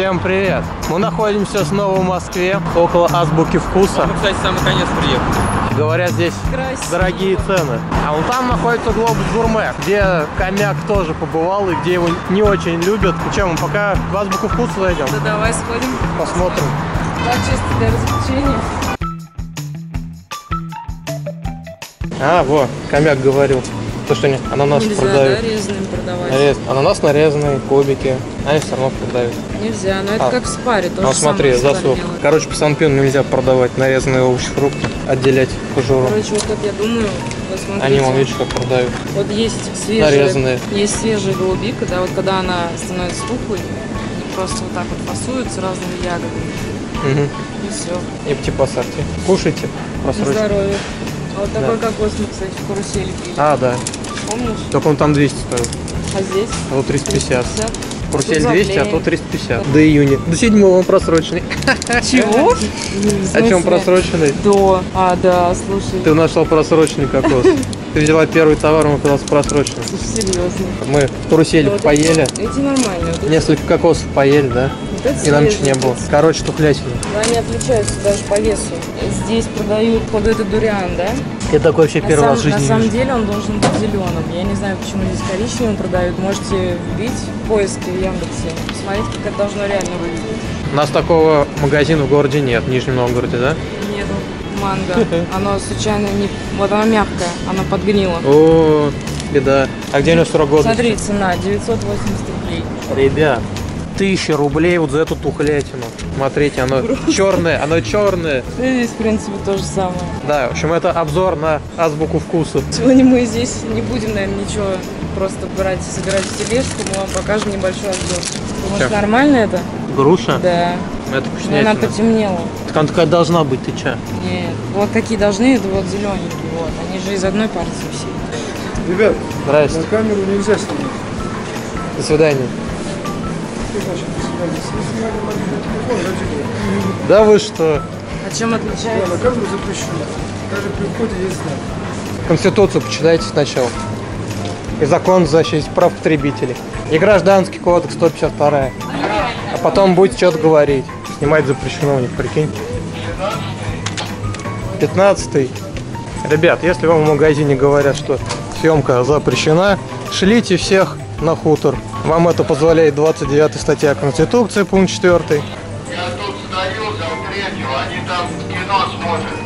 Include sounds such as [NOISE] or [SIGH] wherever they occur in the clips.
Всем привет! Мы находимся снова в Москве, около Азбуки Вкуса. Мы, кстати, самый конец приехали. Говорят, здесь Красиво. дорогие цены. А вон там находится Глобус Гурме, где Комяк тоже побывал и где его не очень любят. Мы пока в Азбуку Вкуса зайдем? Да давай сходим. Посмотрим. Так, чисто для развлечения. А, во, Комяк говорил. То, что они ананас Нельзя, продают. да, резаным продавать? Нарез- Ананас нарезанный, кубики. Они все равно продают. Нельзя, но это А. как в спаре, тоже Ну смотри, засох. Короче, по санпину нельзя продавать нарезанные овощи, фрукты, отделять кожуру. Короче, вот тут я думаю, посмотрите. Они, вон, видишь, как продают. Вот есть свежая, Нарезанные. есть свежая голубика, да, вот когда она становится тухлой, они просто вот так вот фасуются разными ягодами. Угу. И все. И типа ассорти. Кушайте, На просрочку. здоровье. А вот такой кокос мы, кстати, в карусели пили. А, да. Помнишь? Только он там 200 стоил. А здесь? А тут 350. 350. Карусель Тут 200, а то 350. До июня. До 7 он просроченный. Чего? [LAUGHS] А чем просроченный? До. А, да, слушай. Ты нашел просроченный кокос. [LAUGHS] Ты взяла первый товар, он оказался просроченным. Серьезно. Мы карусели Ну, вот поели. Эти, эти нормальные. Вот Несколько кокосов поели, да? вот И нам ничего не было. Короче, тухлятина. Но они отличаются даже по весу. Здесь продают под это дуриан, да? Я такой вообще На, первый раз в сам- на жизни самом вижу. деле он должен быть зеленым. Я не знаю, почему здесь коричневым продают. Можете вбить в поиске в Яндексе. Посмотрите, как это должно реально выглядеть. У нас такого магазина в городе нет, в Нижнем Новгороде, да? Нету манго. [LAUGHS] Оно случайно не... Вот оно мягкое, оно подгнило. О, беда. А где у него срок годности? Смотри, цена 980 рублей. Ребят, тысяча рублей вот за эту тухлятину. Смотрите, оно черное, оно черное. Ну, и здесь, в принципе, то же самое. Да, в общем, это обзор на азбуку вкуса. Сегодня мы здесь не будем, наверное, ничего просто брать и собирать в тележку. Мы вам покажем небольшой обзор. Думаешь, Всё. нормально это? Груша? Да. Это Но она вкуснятина. потемнела. Так она такая должна быть, ты чё? Нет. Вот такие должны, это вот зелененькие. Вот. Они же из одной партии все. Ребят, Здрасте. на камеру нельзя снимать. До свидания. Да вы что? А чем Да, отличается? на камеру запрещено. Даже при входе есть знак. Конституцию почитайте сначала. И закон защите прав потребителей. И гражданский кодекс 152. А потом будете что-то говорить. Снимать запрещено у них, прикинь. 15 Ребят, если вам в магазине говорят, что съемка запрещена, шлите всех на хутор. Вам это позволяет 29 статья Конституции, пункт 4. Я тут стою за третьего, они там кино смотрят.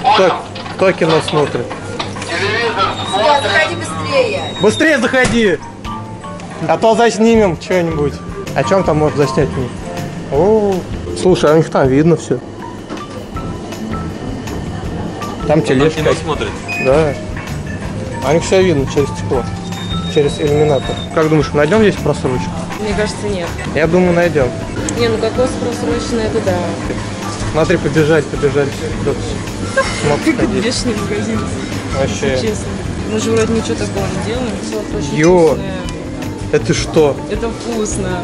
Кто, Понял? кто кино смотрит? Телевизор Да, смотрят. заходи быстрее. Быстрее заходи! А то заснимем что-нибудь. О чем там может заснять? О, слушай, а у них там видно все. Там тележка. Кино смотрит. Да. А все видно через стекло. Через иллюминатор. Как думаешь, найдем здесь просрочку? Мне кажется, нет. Я думаю, найдем. Не, ну кокос просроченный, это да. Смотри. Куда-то. Смог Как сходить. бешеный магазин, Вообще. честно. Мы же вроде ничего такого не делаем. Все очень Ё. вкусное. Это что? Это вкусно.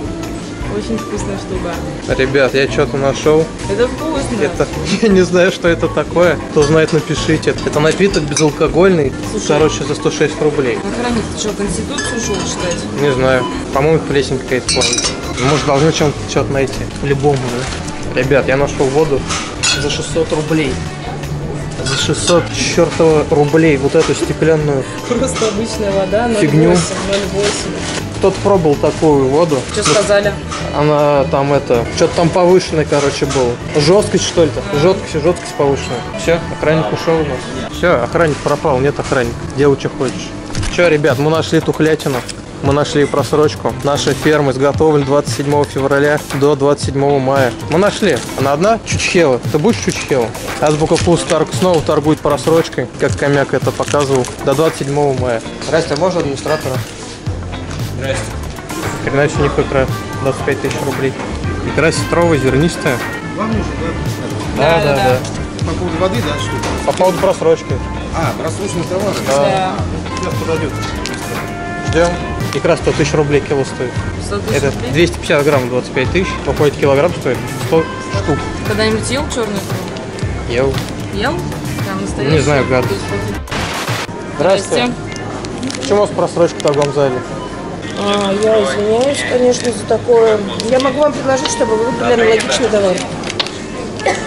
Очень вкусная штука. Ребят, я что-то нашел. Это вкусно. Это, [LAUGHS] я не знаю, что это такое. Кто знает, напишите. Это напиток безалкогольный. Слушай. Короче, за 106 рублей. Охранник, ты что, Конституцию ушел читать? Не знаю. По-моему, плесень какая-то плавает. Может, должны чем- что-то найти. По-любому, да? Ребят, я нашел воду за 600 рублей. За 600 чертова рублей. Вот эту стеклянную. Просто обычная вода, 0,8, Фигню. 0,8. Кто-то пробовал такую воду. Что сказали? Она там это, что-то там повышенное, короче, было. Жесткость, что ли-то? Жесткость, жесткость повышенная. Все, охранник ушел у нас. Все, охранник пропал, нет охранника. Делай, что хочешь. Че, ребят, мы нашли тухлятину. Мы нашли просрочку. Наша ферма изготовлена 27 февраля до 27 мая. Мы нашли. Она одна? Чучхела. Ты будешь чучхела? Азбука Вкус торг... снова торгует просрочкой, как Комяк это показывал, до 27 мая. Здрасте, а можно администратора? Здрасте. Иначе у них икра 25 тысяч рублей. Икра сетровая, зернистая. Вам нужно, Да, да, Да, да. да. По поводу воды, да, что ли? По поводу просрочки. А, просроченный товар. Да. Сейчас подойдет. Ждем. Икра 100 тысяч рублей кило стоит. 100 тысяч Это рублей? 250 грамм 25 тысяч. Выходит килограмм стоит 100 штук. Когда-нибудь ел черную икру? Ел. Ел? Прям настоящий? Не знаю, гадость. Здрасте. Здрасте. Почему у вас просрочка в торговом зале? А, я извиняюсь, конечно, за такое. Я могу вам предложить, чтобы вы выбрали аналогичный товар.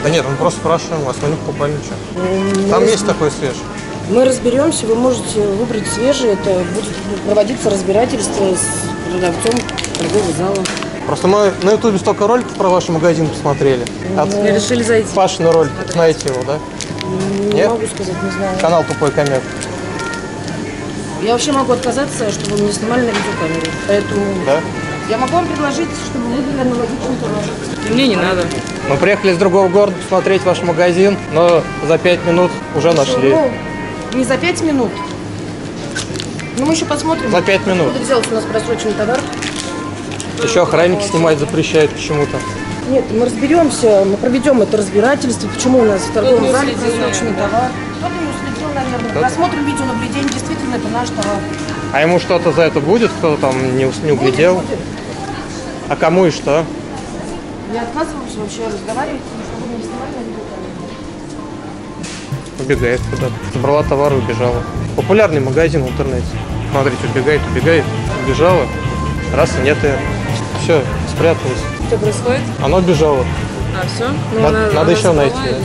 Да нет, мы просто спрашиваем вас, мы не покупали ничего. Там есть такой свежий. Мы разберемся, вы можете выбрать свежий, это будет проводиться разбирательство с продавцом торгового зала. Просто мы на ютубе столько роликов про ваш магазин посмотрели. От И решили зайти. Пашины ролик, знаете его, да? Не Нет? могу сказать, не знаю. Канал Тупой Комет. Я вообще могу отказаться, чтобы вы меня снимали на видеокамеру. Поэтому Да? я могу вам предложить, чтобы вы выбрали аналогичный товар. Мне не надо. Мы приехали из другого города посмотреть ваш магазин, но за пять минут уже нашли. Ну, не за пять минут. Ну, мы еще посмотрим. За пять минут. Буду делать у нас просроченный товар. Еще охранники снимать запрещают почему-то. Нет, мы разберемся, мы проведем это разбирательство, почему у нас в торговом не зале просроченный товар. Кто-то не наверное. Просмотрим видеонаблюдение, действительно, это наш товар. А ему что-то за это будет? Кто там не, не углядел? Будет, будет. А кому и что? Я отказываюсь вообще разговаривать, чтобы вы не снимали на. Убегает куда-то. Забрала товар и убежала. Популярный магазин в интернете. Смотрите, убегает, убегает, убежала. Раз и нет ее. Все, спряталась. Что происходит? Она убежала. А, все? Надо- надо еще найти, да.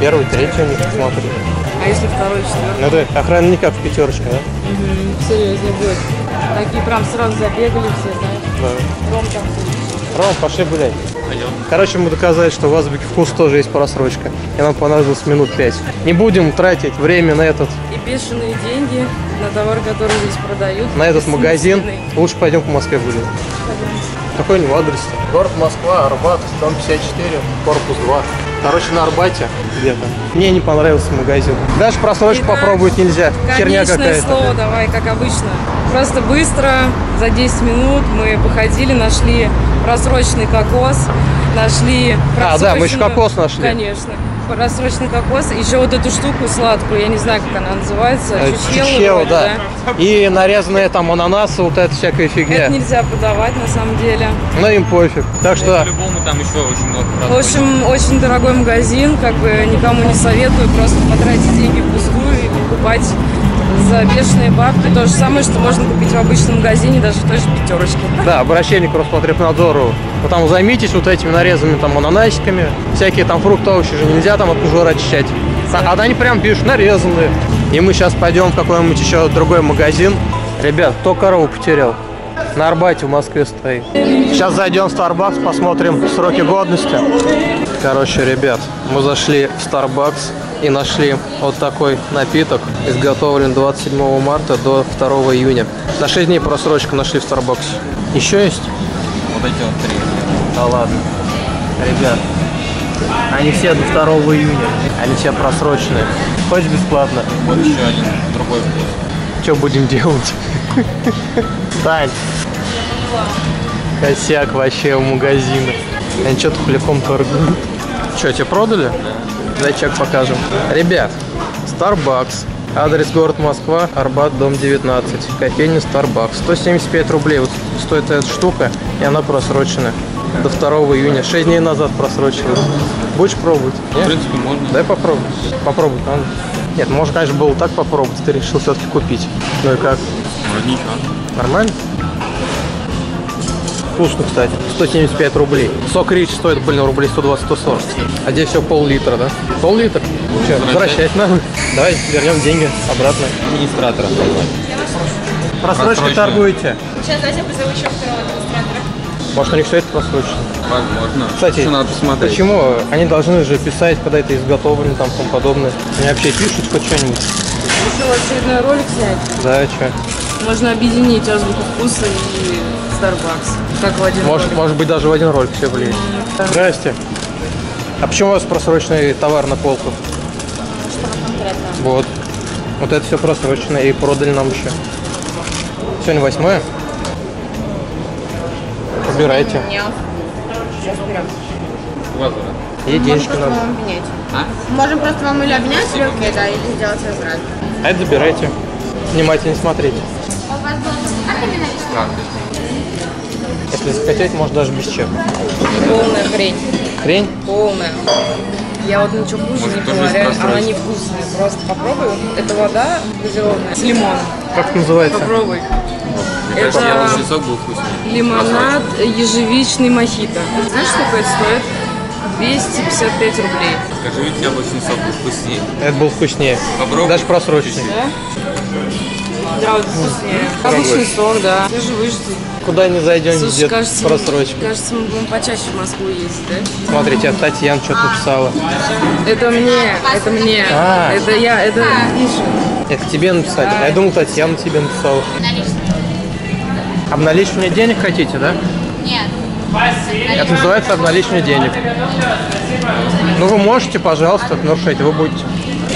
Первый, третий у них смотрю. А если второй, четвертый? Ну это охрана не как в пятерочке, да? Серьезно будет. Такие прям сразу забегали все, знаешь. Да. Ром там все. Ром, пошли гулять. Короче, мы доказали, что у вас в вкус тоже есть просрочка. И нам понадобилось минут пять. Не будем тратить время на этот, И бешеные деньги на товар, который здесь продают. на этот магазин. Лучше пойдем по Москве гулять. Какой у него адрес -то? Город Москва, Арбат, дом 54, корпус 2. Короче, на Арбате где-то. Мне не понравился магазин. Даже просрочку Итак, попробовать нельзя. Херня какая-то. слово давай, как обычно. Просто быстро, за 10 минут мы походили, нашли просроченный кокос, нашли А, да, мы еще просроченную- кокос нашли. Конечно. Просроченный кокос, еще вот эту штуку сладкую, я не знаю, как она называется, чучело чучело, вроде, да. И нарезанные там ананасы, вот эта всякая Это фигня. нельзя продавать на самом деле. Но им пофиг. Так что По-любому там еще очень много В общем, очень дорогой магазин, как бы никому не советую просто потратить деньги впустую и покупать за бешеные бабки. То же самое, что можно купить в обычном магазине, даже в той же пятерочке. [LAUGHS] Да, обращение к Роспотребнадзору. Вы там займитесь вот этими нарезанными там ананасиками. Всякие там фрукты, овощи же нельзя там от кожуры очищать. А, а они прям пишут нарезанные. И мы сейчас пойдем в какой-нибудь еще другой магазин. Ребят, кто корову потерял? На Арбате в Москве стоит. Сейчас зайдем в Starbucks, посмотрим сроки годности. Короче, ребят, мы зашли в Starbucks и нашли вот такой напиток, изготовлен 27 марта до 2 июня. На 6 дней просрочку нашли в Starbucks. Еще есть? Вот эти вот три. Да ладно. Ребят, они все до 2 июня. Они все просроченные. Хочешь бесплатно? Вот еще один другой вкус. Что будем делать? Тань. Косяк вообще у магазина. Они что-то хлебом торгуют. Что, тебе продали? Чек покажем. Ребят, Starbucks. Адрес город Москва, Арбат, дом 19. Кофейня Starbucks. 175 рублей вот стоит эта штука, и она просрочена. До 2 июня. 6 дней назад просрочилась. Будешь пробовать? В Нет? принципе, можно. Дай попробуй. Попробуй. там. Нет, может, конечно, было так попробовать, ты решил все-таки купить. Ну и как? Вроде ничего. Нормально? Вкусно, кстати. 175 рублей. Сок Рич стоит, блин, рублей 120-140. А здесь все пол-литра, да? Пол-литра? Че, возвращать надо? Давай вернем деньги обратно. Администратора. Просрочкой торгуете? Сейчас давайте я позову еще второго администратора. Может, у них все это просрочено? Возможно. Кстати, Еще надо посмотреть. почему? Они должны же писать, когда это изготовлено, там, тому подобное. Они вообще пишут хоть что-нибудь? Решила очередной ролик снять. Да, что? Можно объединить азбуку вкуса и Starbucks. Как в один Может, ролик. может быть, даже в один ролик все влезет. Здрасте. А почему у вас просроченный товар на полках? Вот. Вот это все просрочено и продали нам еще. Сегодня восьмое. Убирайте. Возврат. И денежки надо. обменять. А? Можем просто вам или обменять или окей, да, или сделать возврат. А это забирайте. Внимательно смотрите. А у вас была карта именно? Да. Если захотите, можно даже без чека. Полная хрень. Хрень? Полная. Я вот ничего хуже Может, не пила, реально, она просрочки? невкусная. Просто попробуй. Это вода газированная с лимоном. Как это называется? Попробуй. Мне кажется, Это- яблочный сок был вкуснее. Лимонад ежевичный мохито. Знаешь, сколько это стоит? 255 рублей. Скажи, ведь яблочный сок был вкуснее. Это был вкуснее. Попробуй. Даже просроченный. Да? Да, вот вкуснее. Обычный сок, да. Свежевыжатый. Куда не зайдем, Слушай, везде кажется, мы- просрочка. кажется, мы будем почаще в Москву ездить, да? Смотрите, а Татьяна что-то написала. Это мне, это мне. А. Это я, это Миша. Это тебе написали. А я думал, Татьяна тебе написала. Обналичивание денег хотите, да? Нет. Это называется обналичивание денег. Ну вы можете, пожалуйста, это нарушайте, вы будете.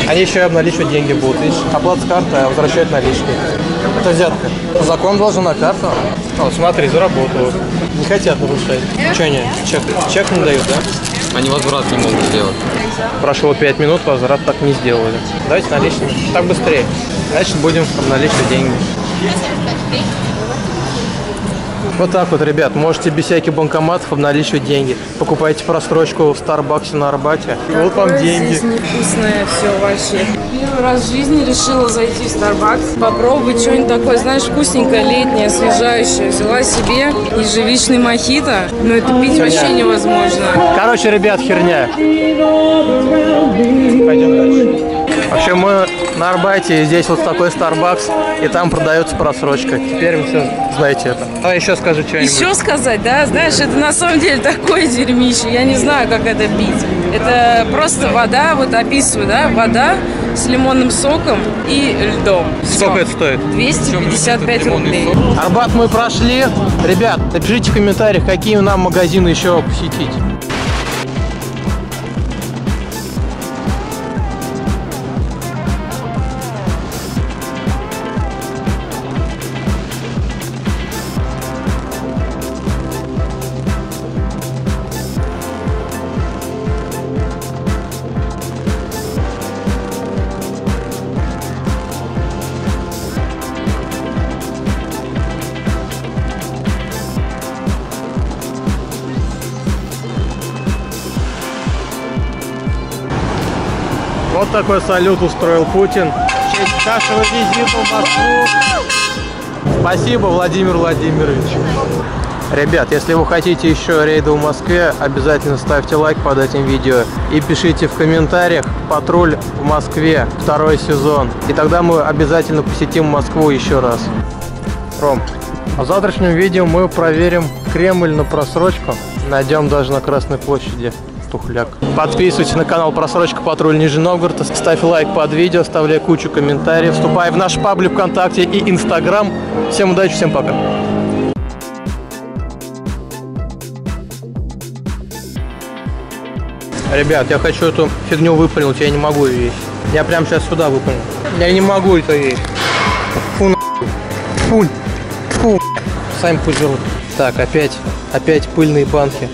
Они еще и обналичивать деньги будут. Видишь, оплата с карты, а возвращают налички. Это взятка. Закон должен на карту. О, смотри, заработал. Не хотят нарушать. Че они? Чек, чек не дают, да? Они возврат не могут сделать. Прошло 5 минут, возврат так не сделали. Давайте наличными. Так быстрее. Значит, будем обналичивать деньги. Вот так вот, ребят, можете без всяких банкоматов обналичивать деньги. Покупайте просрочку в Старбаксе на Арбате. И вот вам Какое деньги. Здесь невкусное все вообще. Первый раз в жизни решила зайти в Starbucks, попробовать что-нибудь такое, знаешь, вкусненькое, летнее, освежающее. Взяла себе ежевичный мохито, но это пить вообще невозможно. Короче, ребят, херня. Пойдем дальше. Вообще мы на Арбате, и здесь вот такой Starbucks, и там продается просрочка. Теперь вы все знаете это. А еще скажи что-нибудь. Еще сказать, да, знаешь, это на самом деле такое дерьмище. Я не знаю, как это пить. Это просто вода, вот описываю, да, вода с лимонным соком и льдом. Сколько это стоит? 255 рублей. Арбат мы прошли. Ребят, напишите в комментариях, какие нам магазины еще посетить. Вот такой салют устроил Путин. В честь нашего визита в Москву. Спасибо, Владимир Владимирович. Ребят, если вы хотите еще рейда в Москве, обязательно ставьте лайк под этим видео и пишите в комментариях «Патруль в Москве. Второй сезон». И тогда мы обязательно посетим Москву еще раз. Ром, а в завтрашнем видео мы проверим Кремль на просрочку. Найдем даже на Красной площади тухляк. Подписывайся на канал Просрочка Патруль Нижний Новгород, ставь лайк под видео, оставляй кучу комментариев, вступай в наш паблик ВКонтакте и Инстаграм. Всем удачи, всем пока. Ребят, я хочу эту фигню выполнить, я не могу ее есть. Я прям сейчас сюда выполню. Я не могу это есть. Фу, на... Фу, фу. Сами пусть. Так, опять, опять пыльные банки.